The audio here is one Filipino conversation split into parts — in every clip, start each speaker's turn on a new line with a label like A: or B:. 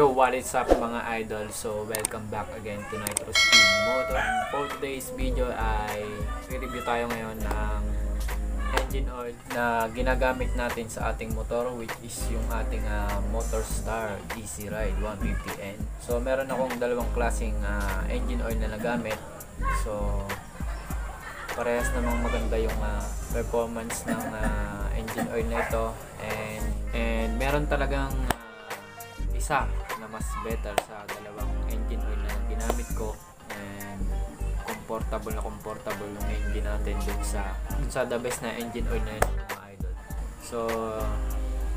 A: Yo, what is up mga idol? So, welcome back again to Nitro Speed Motor. And for today's video ay review tayo ngayon ng engine oil na ginagamit natin sa ating motor which is yung ating uh, Motor Star Easy Ride 150N. So, meron akong dalawang klaseng uh, engine oil na nagamit. So, parehas namang maganda yung uh, performance ng uh, engine oil na ito and and meron talagang uh, isa na mas better sa dalawang engine oil na ginamit ko. And comfortable na comfortable yung engine natin dun sa dun sa the best na engine oil na yun mga idol. So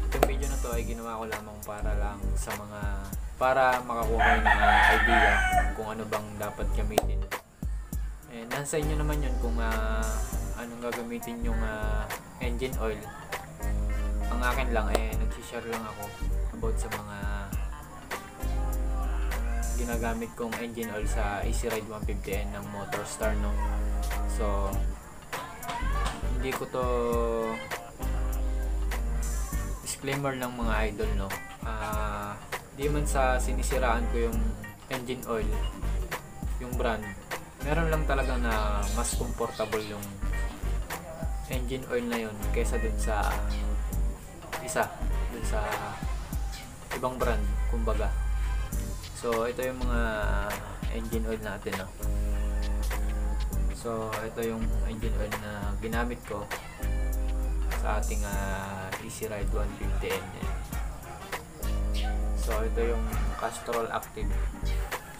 A: itong video na to ay ginawa ko lamang para lang sa mga para makakuha ng idea kung ano bang dapat gamitin. And nasa inyo naman yun kung uh, anong gagamitin yung uh, engine oil. Ang akin lang, eh, nagsishare lang ako about sa mga ginagamit kong engine oil sa Easy Ride 150N ng Motorstar, no? So, hindi ko to disclaimer lang mga idol, no? Ah, di man sa sinisiraan ko yung engine oil, yung brand, meron lang talaga na mas comfortable yung engine oil na yun kaysa dun sa isa dun sa ibang brand kumbaga so ito yung mga engine oil natin no? so ito yung engine oil na ginamit ko sa ating uh, Easy Ride 150N so ito yung Castrol Active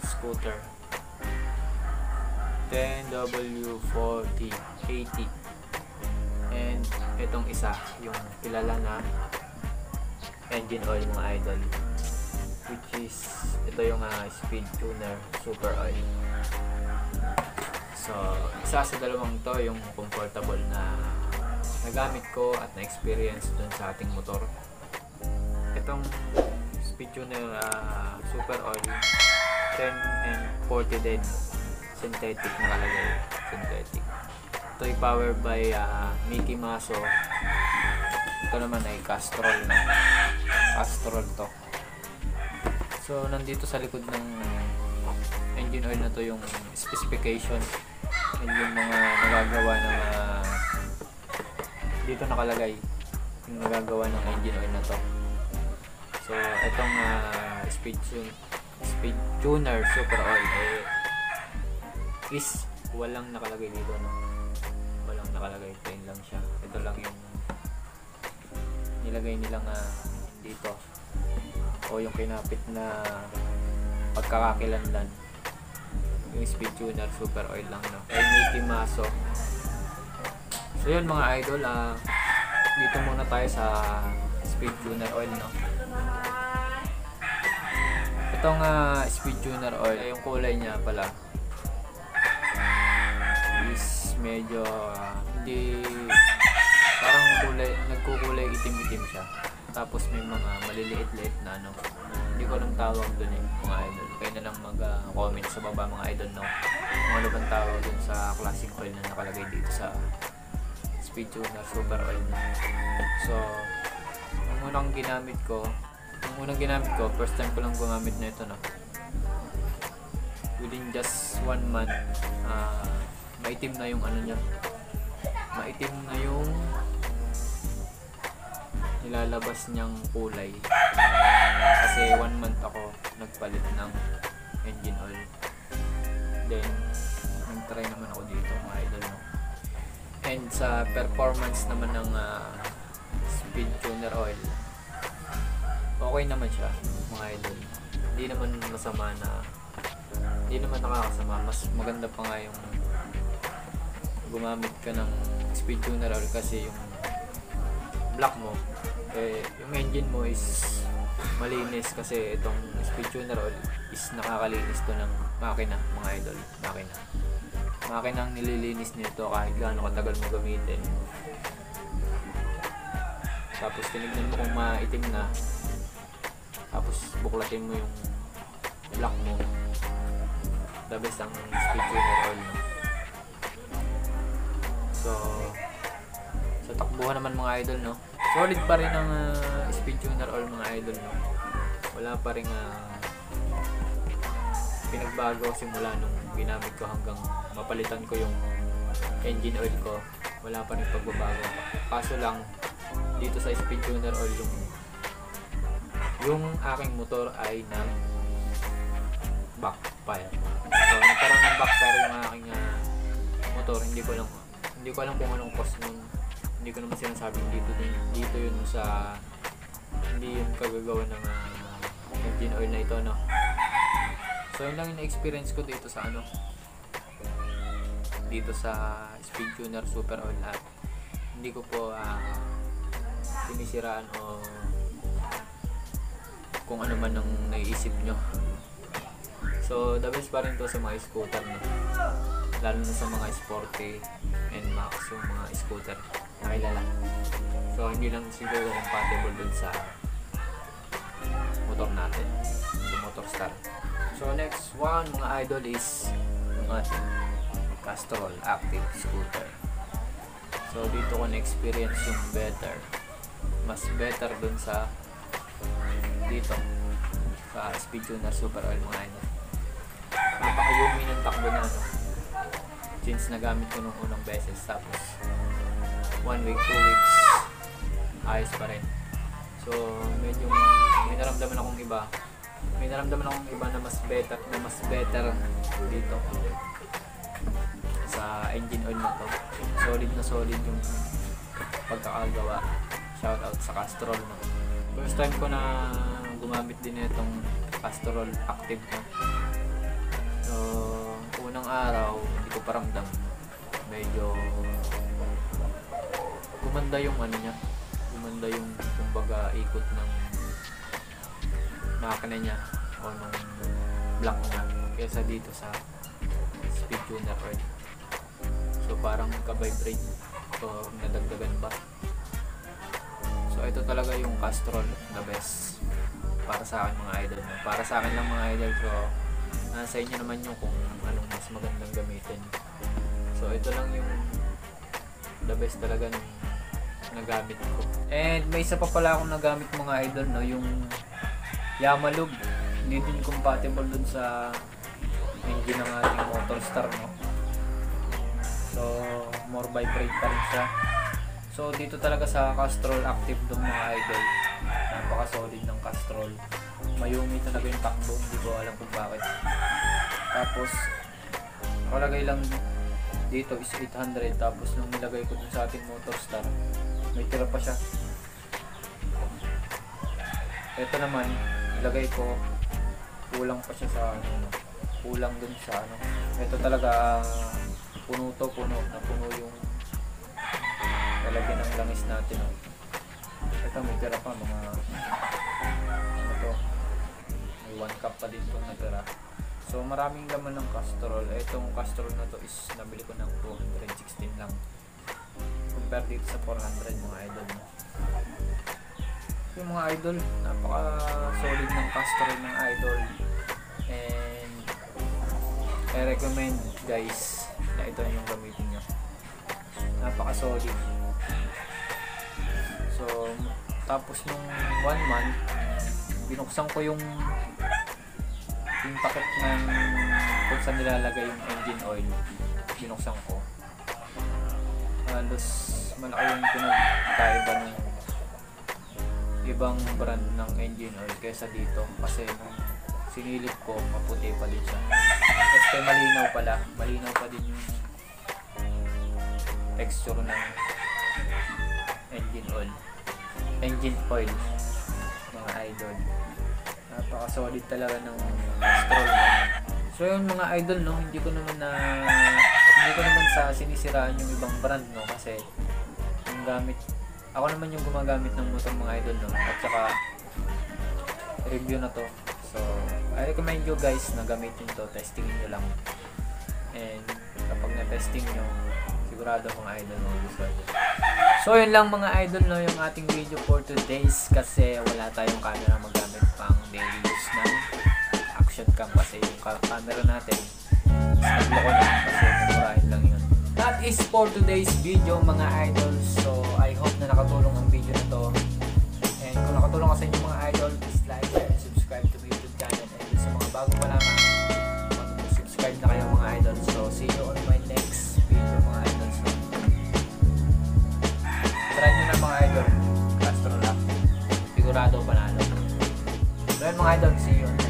A: scooter. 10W4080 and itong isa yung kilala na engine oil mga idol which is ito yung uh, speed tuner super oil. So isa sa dalawang to yung comfortable na nagamit ko at na-experience dun sa ating motor. Itong speed tuner uh, super oil 10 and 40 din synthetic nakalagay synthetic. Ito ay powered by uh, Mickey Maso ito naman ay Castrol na Castrol to so nandito sa likod ng engine oil na to yung specification and yung mga nagagawa ng uh, dito nakalagay yung nagagawa ng engine oil na to. So itong uh, speed tune speed tuner super oil eh, is walang nakalagay dito no? Walang nakalagay plain lang siya. Ito lang yung nilagay nilang uh, dito o yung kinapit na pagkakakilanlan. Yung speed tuner super oil lang no? Ay Mickey Maso so yun mga idol uh, dito muna tayo sa speed tuner oil no? Itong uh, speed tuner oil yung kulay niya pala is medyo uh, hindi parang kulay, nagkukulay itim-itim siya. Tapos may mga maliliit-liit na ano. Hindi ko alam tawag dun eh, mga idol. Kaya na lang mag-comment sa baba mga idol, no? Kung ano bang tawag dun sa classic oil na nakalagay dito sa speed tuner super oil. No? So, ang unang ginamit ko, ang unang ginamit ko, first time ko lang gumamit na ito, no? Within just one month, uh, maitim na yung ano niya maitim na yung nilalabas niyang kulay. Kasi one month ako nagpalit ng engine oil. Then nagtry naman ako dito mga idol no? and sa performance naman ng uh, speed tuner oil okay naman siya mga idol. Hindi naman masama na hindi naman nakakasama. Mas maganda pa nga yung gumamit ka ng speed tuner oil kasi yung block mo eh yung engine mo is malinis kasi itong speed tuner oil is nakakalinis to ng makina mga idol makina makina ang nililinis nito kahit gaano katagal mo gamitin tapos tinignan mo kung maitim na tapos buklatin mo yung block mo the best ang speed tuner oil? So, sa takbuhan naman mga idol, no? Solid pa rin ang uh, speed tuner oil mga idol, no? Wala pa rin uh, pinagbago simula nung ginamit ko hanggang mapalitan ko yung engine oil ko. Wala pa rin pagbabago. Kaso lang dito sa speed tuner oil yung yung aking motor ay nag backfire. So nagkaroon ng backfire yung aking ah, motor. Hindi ko lang hindi ko alam kung anong cause nun hindi ko naman sinasabing dito din dito yun sa hindi yun kagagawa ng ah, engine oil na ito no? So yun lang yung experience ko dito sa ano dito sa speed tuner super oil at hindi ko po ah, sinisiraan o kung ano man ang naiisip nyo. So the best pa rin to sa mga scooter no? lalo na sa mga sporty and max yung mga scooter na kilala so hindi lang siguro compatible dun sa motor natin sa motor star. So next one mga idol is yung ating Castrol Active Scooter. So dito ko na-experience yung better. Mas better dun sa dito sa speed tuner super oil mga idol napakayumi ng takbo na ano since nagamit ko nung unang beses tapos one week, two weeks ayos pa rin. So medyo may naramdaman akong iba. May naramdaman akong iba na mas better na mas better dito. Sa engine oil na to. Solid na solid yung pagkakagawa. Shout out sa Castrol no? First time ko na gumamit din itong Castrol active no so unang araw hindi ko paramdam medyo gumanda yung ano niya. Gumanda yung kumbaga ikot ng makina niya o nung block niya kesa dito sa speed tuner oil so parang ka-vibrate so nadagdagan ba? So ito talaga yung Castrol the best para sa akin mga idol no? para sa akin lang mga idol. So nasa inyo naman yung kung anong mas magandang gamitin. So ito lang yung the best talaga nung nagamit ko. And may isa pa pala akong nagamit mga idol no? Yung Yamalub hindi din compatible dun sa engine ng ating motor star no? So more vibrate pa rin siya. So dito talaga sa Castrol active dong mga idol. Napaka solid ng Castrol. Mayumi talaga yung takbo. Hindi ko alam kung bakit. Tapos nakalagay lang dito is 800 tapos nung nilagay ko dun sa ating motor star may tira pa siya. Ito naman nilagay ko kulang pa siya sa ano no, kulang dun sa ano. Ito talaga puno to puno na puno yung lalagyan ng langis natin no. ito may tira pa mga ano to. May 1 cup pa din itong natira. So maraming laman ng castrol. Itong castrol na to is nabili ko ng 216 lang compare dito sa 400 mga idol yung mga idol napaka solid ng castrol ng idol. And I recommend guys na ito yung gamitin nyo. Napaka solid so tapos nung one month binuksan ko yung yung takip ng kung saan nilalagay yung engine oil. Binuksan ko halos malaki yung pinagkaiba ng ibang brand ng engine oil kaysa dito. Kasi nung sinilip ko maputi pa din siya. Este malinaw pala. Malinaw pa din yung texture ng engine oil. Engine oil mga idol. Napaka solid talaga ng Castrol so yun mga idol no? Hindi ko naman na hindi ko naman sa sinisiraan yung ibang brand no? Kasi yung gamit ako naman yung gumagamit ng motor mga idol no? At saka review na to. So I recommend you guys na gamitin to. Testingin nyo lang. And kapag na-testing nyo sigurado mga idol mo gusto so yun lang mga idol no? Yung ating video for today's kasi wala tayong camera. Magamit pang daily use ng action cam kasi yung camera natin nagloko is for today's video mga idol. So I hope na nakatulong ang video na to. And kung nakatulong ka sa inyo mga idol, please like, and subscribe to my YouTube channel. And sa mga bago pa lamang, mag-subscribe na kayo mga idol. So see you on my next video mga idol. So, try nyo na mga idol. Castro lang. Sigurado panalo. So yun mga idol, see you